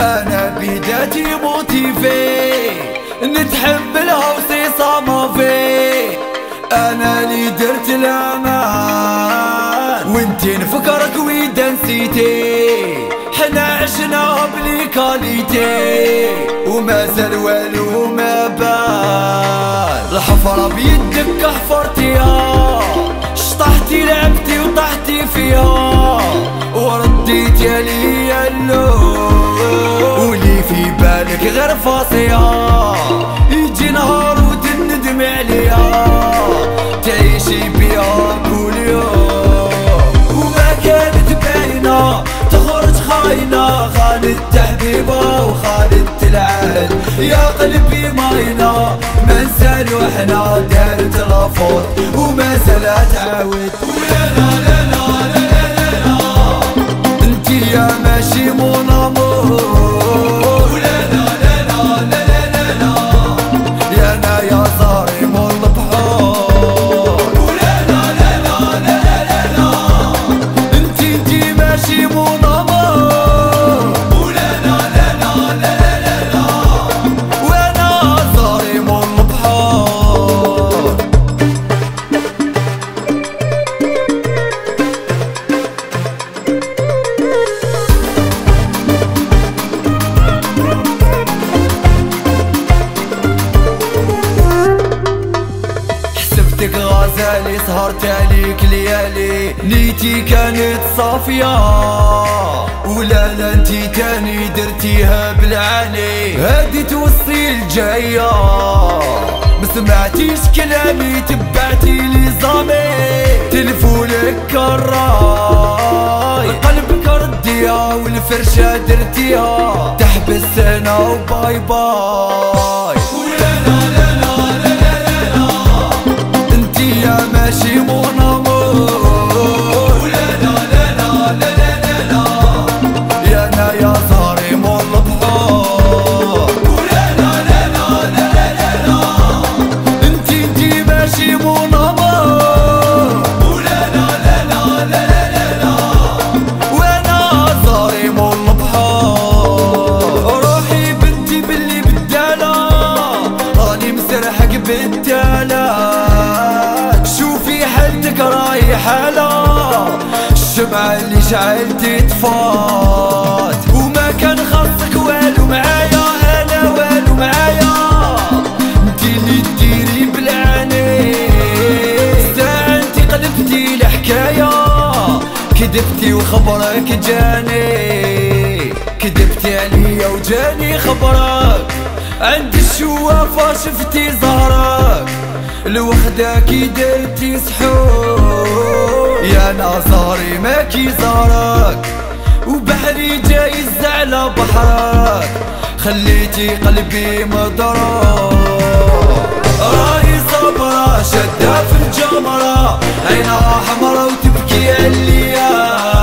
أنا بداتي موتيفي نتحملها وصيصة ما أنا اللي درت الأمان وانتي نفكرك ويدا نسيتي. حنا عشنا بلي كاليتي وما زال والو ما بان الحفرة بيدك حفرتيها شطحتي لعبتي وطحتي فيها ورديتي اللون فاصية يجي نهار وتندم عليها. تعيشي بيها كل يوم. وما كانت باينة تخرج خاينة. خانت تحبيبة وخانت العهد يا قلبي ماينة ما نسال وحنا دارت لافوت وما زالت لا لا لا لا لا لا انتي يا ماشي مون امور غزالي سهرت عليك ليالي. نيتي كانت صافية. ولا لا انتي تاني درتيها بالعالي. هادي توصي الجاية. ما سمعتيش كلامي تبعتي لي زامي. تلفونك كراي قلبك رديها والفرشة درتيها. تحبس أنا وباي باي. حالة الشمعة اللي شعلتي طفات وما كان خاصك والو معايا أنا والو معايا. انتي اللي تديري بالعاني ساعة أنتي قلبتي الحكاية كذبتي وخبرك جاني. كذبتي عليا وجاني خبرك. عند الشوافة شفتي زهرك. لوحدك درتي سحور ناصاري ما كي زارك وبحري جايز على بحرك. خليتي قلبي مضروب راهي صبرة شدة في الجمرة عينها حمرا وتبكي عليا.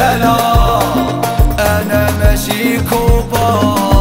الكلام أنا ماشي كوبار